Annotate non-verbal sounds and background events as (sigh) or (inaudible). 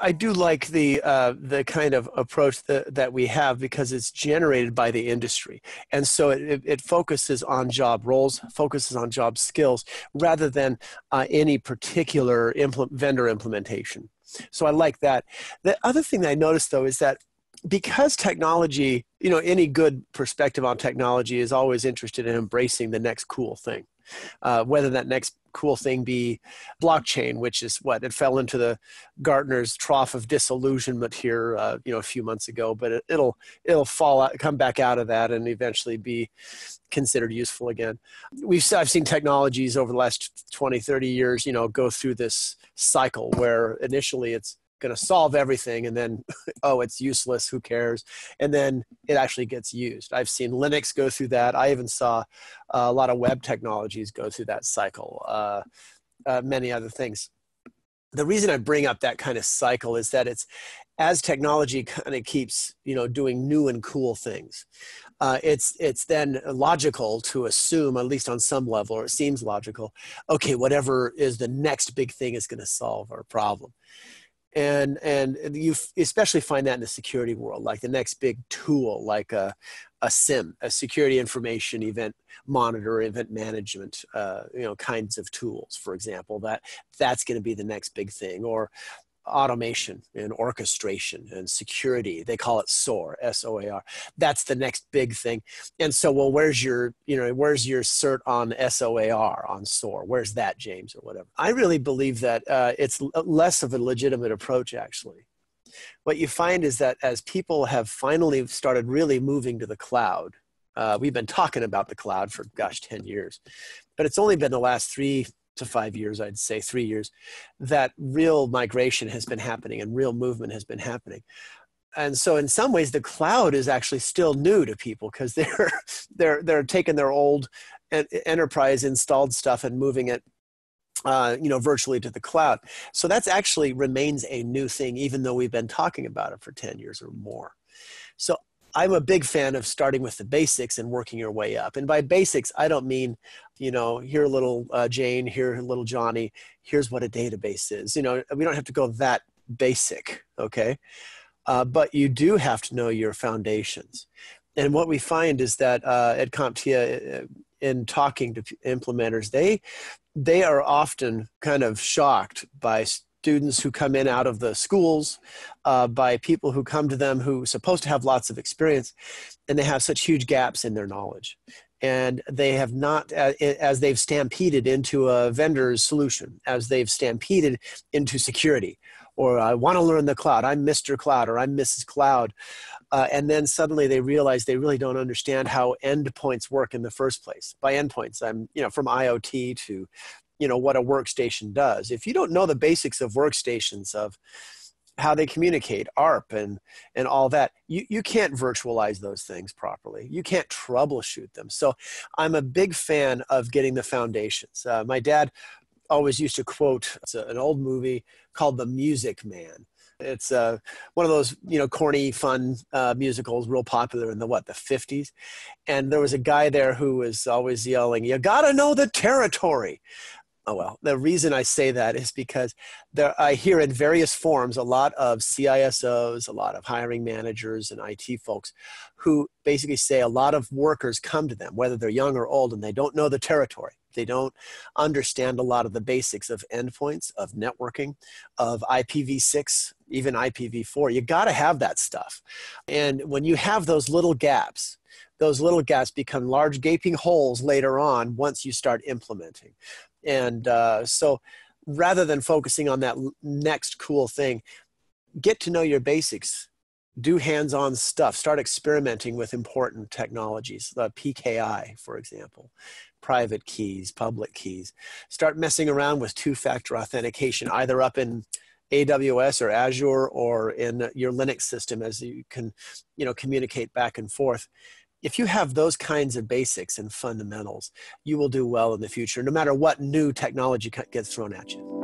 I do like the uh, the kind of approach that, that we have because it's generated by the industry, and so it, it focuses on job roles, focuses on job skills, rather than uh, any particular impl- vendor implementation. So I like that. The other thing that I noticed though is that because technology, you know, any good perspective on technology is always interested in embracing the next cool thing. Uh, whether that next cool thing be blockchain, which is what it fell into the Gartner's trough of disillusionment here, uh, you know, a few months ago. But it, will it'll fall out, come back out of that, and eventually be considered useful again. We've I've seen technologies over the last 20, 30 years, you know, go through this cycle where initially it's going to solve everything and then (laughs) oh it's useless who cares? And then it actually gets used. I've seen linux go through that. I even saw uh, a lot of web technologies go through that cycle uh, uh, many other things. The reason i bring up that kind of cycle is that it's as technology kind of keeps you know doing new and cool things uh, it's it's then logical to assume at least on some level or it seems logical okay whatever is the next big thing is going to solve our problem and and you especially find that in the security world like the next big tool like a, a SIEM a security information event monitor event management uh, you know kinds of tools for example that that's going to be the next big thing. Or automation and orchestration and security. They call it SOAR, S-O-A-R. That's the next big thing. And so, well, where's your, you know, where's your cert on S-O-A-R on SOAR? Where's that, James, or whatever? I really believe that uh, it's less of a legitimate approach, actually. What you find is that as people have finally started really moving to the cloud, uh, we've been talking about the cloud for gosh 10 years but it's only been the last three to five years, I'd say three years, that real migration has been happening and real movement has been happening. And so, in some ways, the cloud is actually still new to people because (laughs) they're they're they're taking their old enterprise installed stuff and moving it uh, you know virtually to the cloud so that's actually remains a new thing even though we've been talking about it for 10 years or more so I'm a big fan of starting with the basics and working your way up. And by basics, I don't mean, you know, here a little uh, Jane, here little Johnny, here's what a database is. You know, we don't have to go that basic, okay? Uh, but you do have to know your foundations. And what we find is that uh, at CompTIA, uh, in talking to implementers, they they are often kind of shocked by students who come in out of the schools, uh, by people who come to them who are supposed to have lots of experience, and they have such huge gaps in their knowledge. And they have not, as they've stampeded into a vendor's solution, as they've stampeded into security, or I want to learn the cloud, I'm Mr. Cloud, or I'm Mrs. Cloud. Uh, and then suddenly they realize they really don't understand how endpoints work in the first place. By endpoints, I'm you know from IoT to you know what a workstation does. If you don't know the basics of workstations of how they communicate arp and and all that you you can't virtualize those things properly. You can't troubleshoot them. So i'm a big fan of getting the foundations. Uh, my dad always used to quote a, an old movie called the music man. It's uh, one of those you know corny fun uh, musicals real popular in the what the 50s and there was a guy there who was always yelling you gotta know the territory Oh well, the reason I say that is because there, I hear in various forms a lot of CISOs, a lot of hiring managers, and IT folks who basically say a lot of workers come to them, whether they're young or old, and they don't know the territory. They don't understand a lot of the basics of endpoints, of networking, of IPv6, even IPv4. You got to have that stuff. And when you have those little gaps, those little gaps become large gaping holes later on once you start implementing. And uh, so rather than focusing on that next cool thing, get to know your basics. Do hands on stuff. Start experimenting with important technologies, the PKI, for example, private keys, public keys. Start messing around with two factor authentication, either up in AWS or Azure or in your Linux system as you can, you know, communicate back and forth if you have those kinds of basics and fundamentals, you will do well in the future, no matter what new technology gets thrown at you.